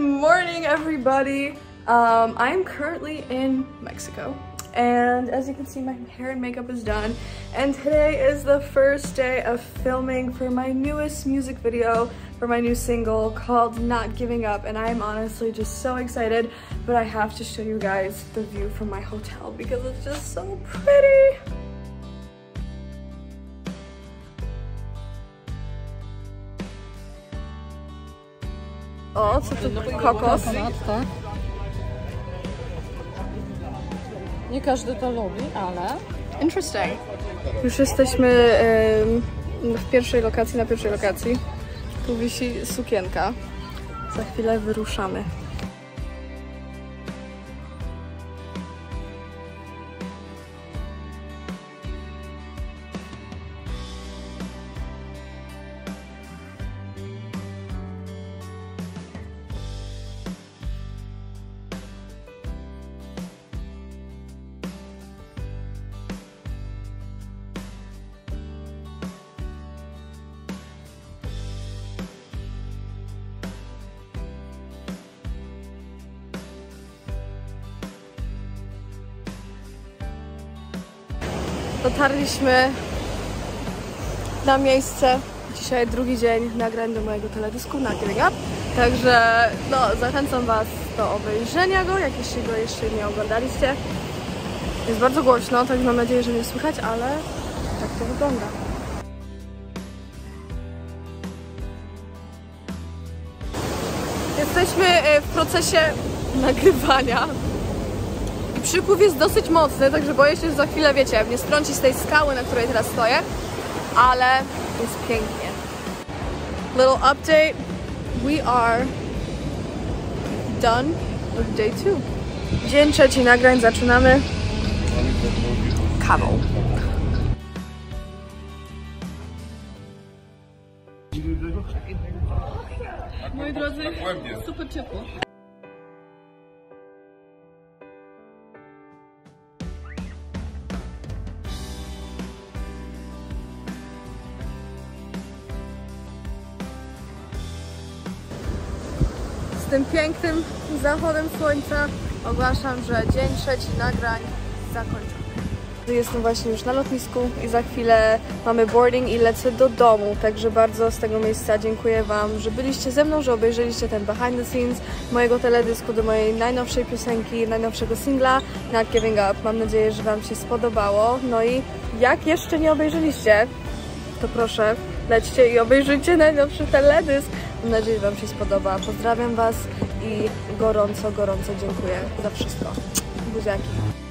morning, everybody. Um, I'm currently in Mexico, and as you can see, my hair and makeup is done. And today is the first day of filming for my newest music video for my new single called Not Giving Up. And I'm honestly just so excited, but I have to show you guys the view from my hotel because it's just so pretty. O, co tu? Kokos. Kokonat, tak. Nie każdy to lubi, ale Interesting. Już jesteśmy w pierwszej lokacji, na pierwszej lokacji. Tu wisi sukienka. Za chwilę wyruszamy. Dotarliśmy na miejsce. Dzisiaj drugi dzień nagrań do mojego teledysku na Giving. Także no, zachęcam Was do obejrzenia go, jak jeśli go jeszcze nie oglądaliście. Jest bardzo głośno, tak mam nadzieję, że mnie słychać, ale tak to wygląda. Jesteśmy e, w procesie nagrywania. Przypływ jest dosyć mocny, także boję się, że za chwilę, wiecie, mnie strąci z tej skały, na której teraz stoję, ale jest pięknie. Little update. We are done with day two. Dzień trzeci nagrań zaczynamy kawą. Moi drodzy, super ciepło. Z tym pięknym zachodem słońca ogłaszam, że dzień trzeci nagrań zakończony. Jestem właśnie już na lotnisku i za chwilę mamy boarding i lecę do domu, także bardzo z tego miejsca dziękuję Wam, że byliście ze mną, że obejrzeliście ten behind the scenes mojego teledysku do mojej najnowszej piosenki, najnowszego singla Not Giving Up. Mam nadzieję, że Wam się spodobało. No i jak jeszcze nie obejrzeliście, to proszę, lećcie i obejrzyjcie najnowszy teledysk. Mam nadzieję, że Wam się spodoba. Pozdrawiam Was i gorąco, gorąco dziękuję za wszystko. Buziaki.